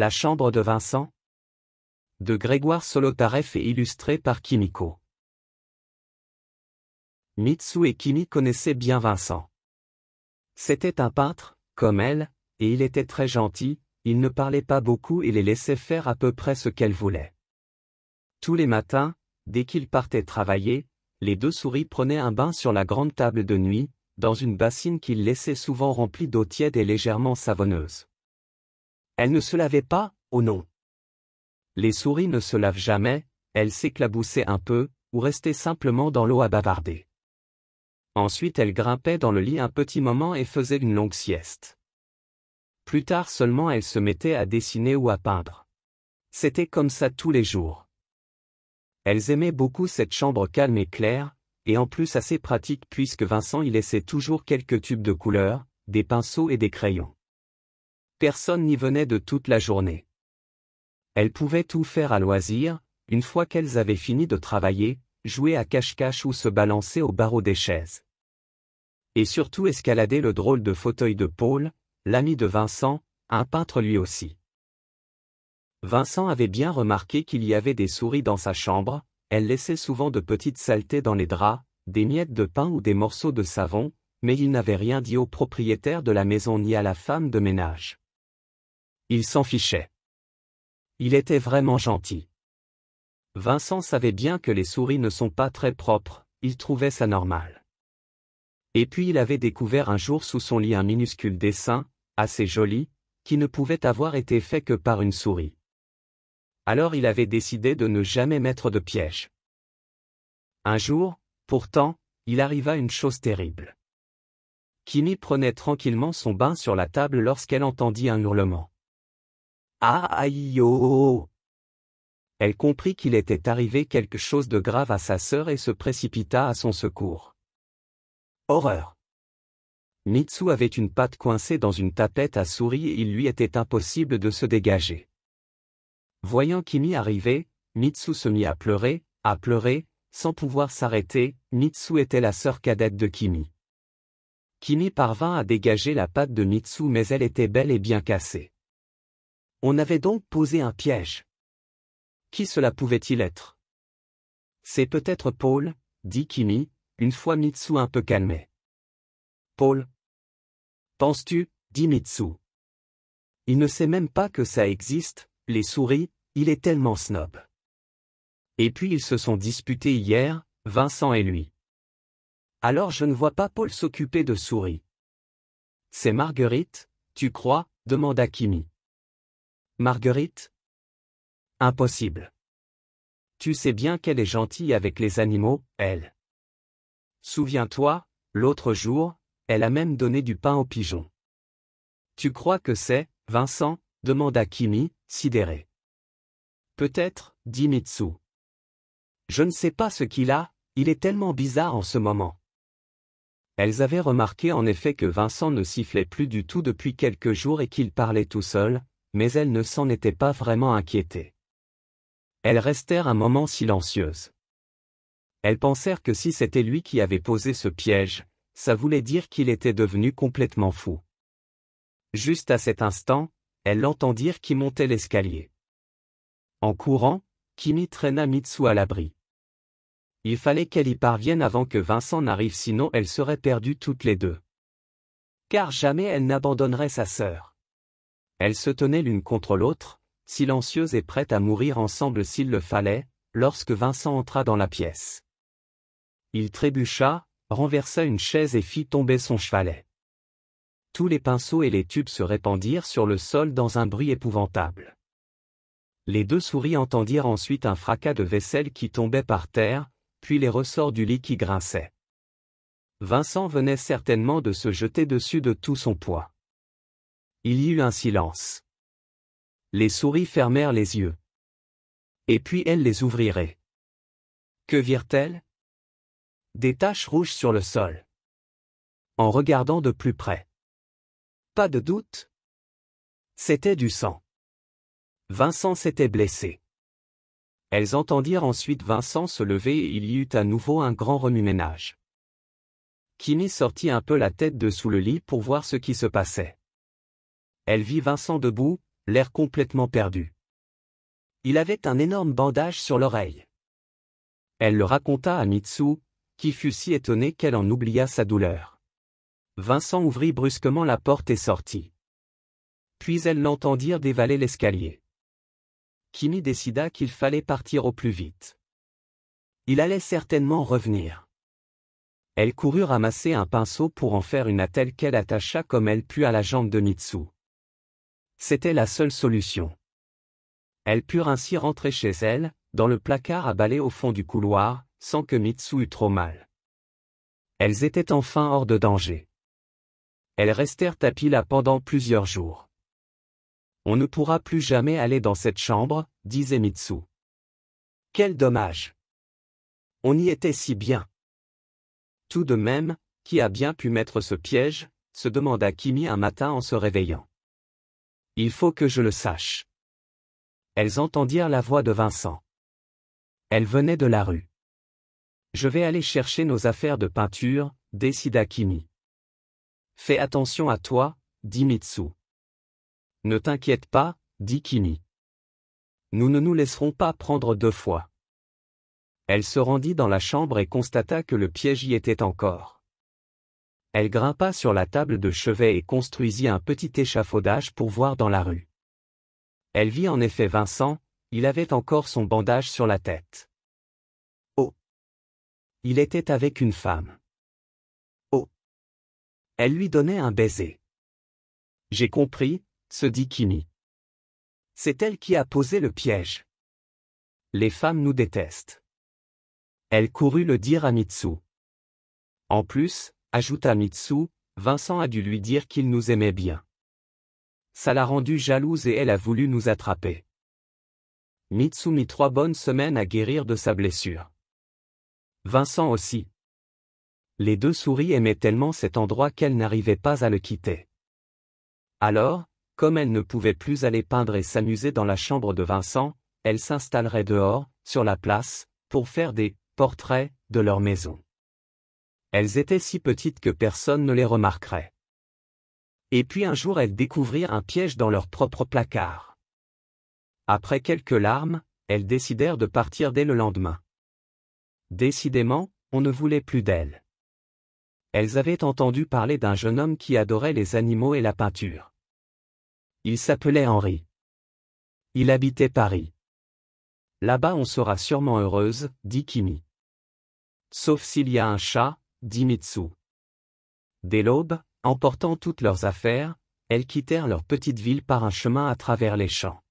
La chambre de Vincent De Grégoire Solotareff et illustré par Kimiko. Mitsu et Kimi connaissaient bien Vincent. C'était un peintre, comme elle, et il était très gentil, il ne parlait pas beaucoup et les laissait faire à peu près ce qu'elle voulait. Tous les matins, dès qu'il partait travailler, les deux souris prenaient un bain sur la grande table de nuit, dans une bassine qu'il laissait souvent remplie d'eau tiède et légèrement savonneuse. Elles ne se lavaient pas, oh non. Les souris ne se lavent jamais, elles s'éclaboussaient un peu, ou restaient simplement dans l'eau à bavarder. Ensuite elles grimpaient dans le lit un petit moment et faisaient une longue sieste. Plus tard seulement elles se mettaient à dessiner ou à peindre. C'était comme ça tous les jours. Elles aimaient beaucoup cette chambre calme et claire, et en plus assez pratique puisque Vincent y laissait toujours quelques tubes de couleur, des pinceaux et des crayons. Personne n'y venait de toute la journée. Elles pouvaient tout faire à loisir, une fois qu'elles avaient fini de travailler, jouer à cache-cache ou se balancer au barreau des chaises. Et surtout escalader le drôle de fauteuil de Paul, l'ami de Vincent, un peintre lui aussi. Vincent avait bien remarqué qu'il y avait des souris dans sa chambre, elles laissaient souvent de petites saletés dans les draps, des miettes de pain ou des morceaux de savon, mais il n'avait rien dit au propriétaire de la maison ni à la femme de ménage. Il s'en fichait. Il était vraiment gentil. Vincent savait bien que les souris ne sont pas très propres, il trouvait ça normal. Et puis il avait découvert un jour sous son lit un minuscule dessin, assez joli, qui ne pouvait avoir été fait que par une souris alors il avait décidé de ne jamais mettre de piège. Un jour, pourtant, il arriva une chose terrible. Kimi prenait tranquillement son bain sur la table lorsqu'elle entendit un hurlement. Aïe oh, oh. Elle comprit qu'il était arrivé quelque chose de grave à sa sœur et se précipita à son secours. Horreur. Mitsu avait une patte coincée dans une tapette à souris et il lui était impossible de se dégager. Voyant Kimi arriver, Mitsu se mit à pleurer, à pleurer, sans pouvoir s'arrêter, Mitsu était la sœur cadette de Kimi. Kimi parvint à dégager la patte de Mitsu mais elle était belle et bien cassée. On avait donc posé un piège. Qui cela pouvait-il être? C'est peut-être Paul, dit Kimi, une fois Mitsu un peu calmé. Paul Penses-tu dit Mitsu. Il ne sait même pas que ça existe, les souris, il est tellement snob. Et puis ils se sont disputés hier, Vincent et lui. Alors je ne vois pas Paul s'occuper de souris. C'est Marguerite, tu crois demanda Kimi. Marguerite? Impossible. Tu sais bien qu'elle est gentille avec les animaux, elle. Souviens-toi, l'autre jour, elle a même donné du pain aux pigeons. Tu crois que c'est, Vincent? demanda Kimi, sidéré. Peut-être, dit Mitsu. Je ne sais pas ce qu'il a, il est tellement bizarre en ce moment. Elles avaient remarqué en effet que Vincent ne sifflait plus du tout depuis quelques jours et qu'il parlait tout seul, mais elles ne s'en étaient pas vraiment inquiétées. Elles restèrent un moment silencieuses. Elles pensèrent que si c'était lui qui avait posé ce piège, ça voulait dire qu'il était devenu complètement fou. Juste à cet instant, elles l'entendirent qui montait l'escalier. En courant, Kimi traîna Mitsu à l'abri. Il fallait qu'elle y parvienne avant que Vincent n'arrive sinon elles seraient perdues toutes les deux. Car jamais elle n'abandonnerait sa sœur. Elles se tenaient l'une contre l'autre, silencieuses et prêtes à mourir ensemble s'il le fallait, lorsque Vincent entra dans la pièce. Il trébucha, renversa une chaise et fit tomber son chevalet tous les pinceaux et les tubes se répandirent sur le sol dans un bruit épouvantable. Les deux souris entendirent ensuite un fracas de vaisselle qui tombait par terre, puis les ressorts du lit qui grinçaient. Vincent venait certainement de se jeter dessus de tout son poids. Il y eut un silence. Les souris fermèrent les yeux. Et puis elles les ouvriraient. Que virent-elles? Des taches rouges sur le sol. En regardant de plus près. Pas de doute. C'était du sang. Vincent s'était blessé. Elles entendirent ensuite Vincent se lever et il y eut à nouveau un grand remue-ménage. Kimi sortit un peu la tête de sous le lit pour voir ce qui se passait. Elle vit Vincent debout, l'air complètement perdu. Il avait un énorme bandage sur l'oreille. Elle le raconta à Mitsu, qui fut si étonné qu'elle en oublia sa douleur. Vincent ouvrit brusquement la porte et sortit. Puis elle l'entendirent dévaler l'escalier. Kimi décida qu'il fallait partir au plus vite. Il allait certainement revenir. Elle courut ramasser un pinceau pour en faire une attelle qu'elle attacha comme elle put à la jambe de Mitsu. C'était la seule solution. Elles purent ainsi rentrer chez elle, dans le placard à balai au fond du couloir, sans que Mitsu eût trop mal. Elles étaient enfin hors de danger. Elles restèrent tapis là pendant plusieurs jours. On ne pourra plus jamais aller dans cette chambre, disait Mitsu. Quel dommage. On y était si bien. Tout de même, qui a bien pu mettre ce piège se demanda Kimi un matin en se réveillant. Il faut que je le sache. Elles entendirent la voix de Vincent. Elle venait de la rue. Je vais aller chercher nos affaires de peinture, décida Kimi. Fais attention à toi, dit Mitsu. Ne t'inquiète pas, dit Kimi. Nous ne nous laisserons pas prendre deux fois. Elle se rendit dans la chambre et constata que le piège y était encore. Elle grimpa sur la table de chevet et construisit un petit échafaudage pour voir dans la rue. Elle vit en effet Vincent, il avait encore son bandage sur la tête. Oh. Il était avec une femme. Oh. Elle lui donnait un baiser. J'ai compris, se dit Kimi. C'est elle qui a posé le piège. Les femmes nous détestent. Elle courut le dire à Mitsu. En plus, ajouta Mitsu, Vincent a dû lui dire qu'il nous aimait bien. Ça l'a rendue jalouse et elle a voulu nous attraper. Mitsu mit trois bonnes semaines à guérir de sa blessure. Vincent aussi. Les deux souris aimaient tellement cet endroit qu'elles n'arrivaient pas à le quitter. Alors, comme elles ne pouvaient plus aller peindre et s'amuser dans la chambre de Vincent, elles s'installeraient dehors, sur la place, pour faire des portraits de leur maison. Elles étaient si petites que personne ne les remarquerait. Et puis un jour elles découvrirent un piège dans leur propre placard. Après quelques larmes, elles décidèrent de partir dès le lendemain. Décidément, on ne voulait plus d'elles. Elles avaient entendu parler d'un jeune homme qui adorait les animaux et la peinture. Il s'appelait Henri. Il habitait Paris. Là-bas on sera sûrement heureuse, dit Kimi. Sauf s'il y a un chat, dit Mitsu. Dès l'aube, emportant toutes leurs affaires, elles quittèrent leur petite ville par un chemin à travers les champs.